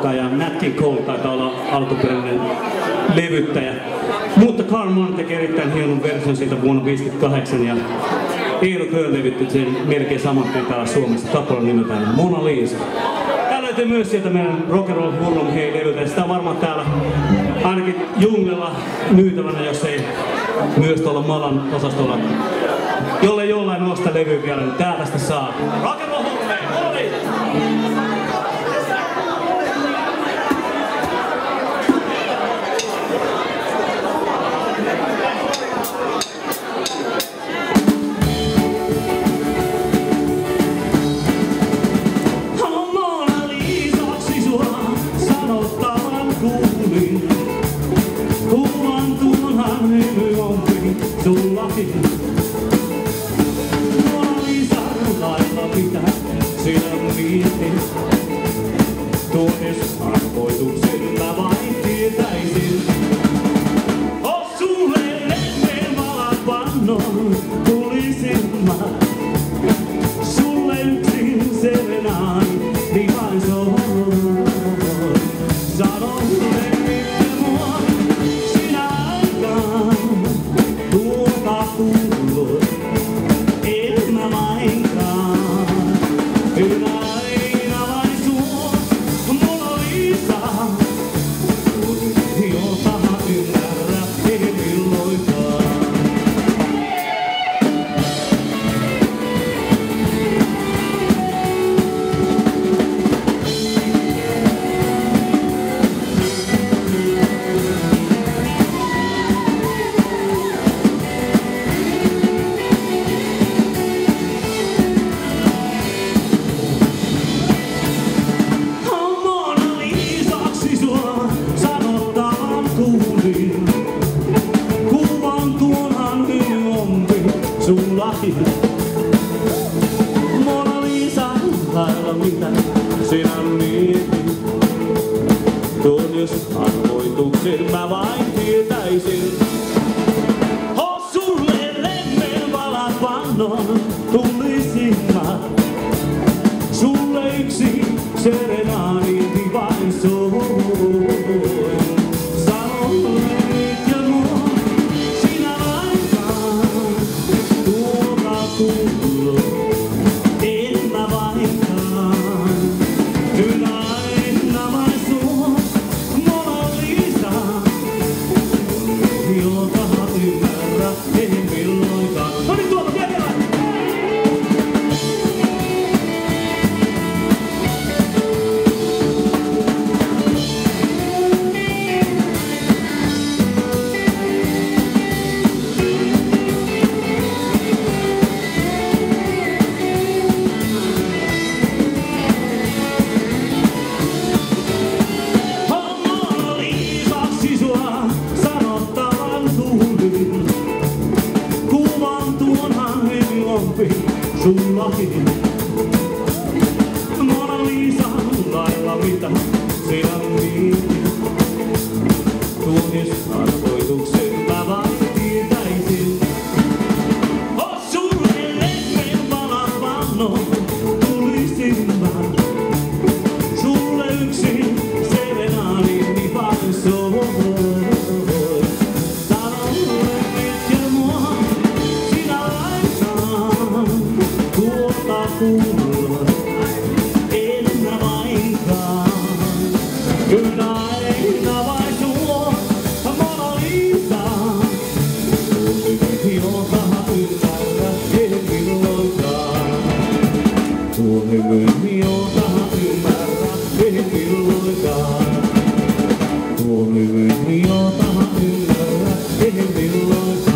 alkaa ja Nat King Cole taitaa olla alkuperäinen levyttäjä. Mutta Karl Mann teki erittäin hienon version siitä vuonna 1958 ja Eero Köön levytti sen melkein saman tien täällä Suomessa kappale nimeltään Mona Lisa. Tää löytyy myös sieltä meidän Rock'n'Roll Hurlum Hei levyltä. Sitä on varmaan täällä ainakin Jungella myytävänä, jos ei myös tuolla Malan osastolla. Jolle jollain nosta levyä vielä, niin täältä sitä saa. Rock'n'Roll Hurlum Hei, Mona Lisa! Tuon jos tarkoituksen mä vain tulisin mä. Sullakin. Mona Lisa, lailla mitä sinä mietit. Tuon jos tarkoituksen mä vain tietäisin. Oh, sulle lemmeen valat vannon Música sullakin. Mona Lisa lailla mitä sinä mietit. Tuon jos tarkoituksen mä vain tietäisin. Oh, sulle lehmeen valat vannon tulisin mä. Sulle yksin serenaadi, niin vain tuota kuulot. En mä vainkaan, kyllä aina vain sua, Mona Lisa. Jota ymmärrä, en milloinkaan. Tuo hymy, jota ymmärrä, en milloinkaan. Tuo hymy, jota ymmärrä, en milloinkaan.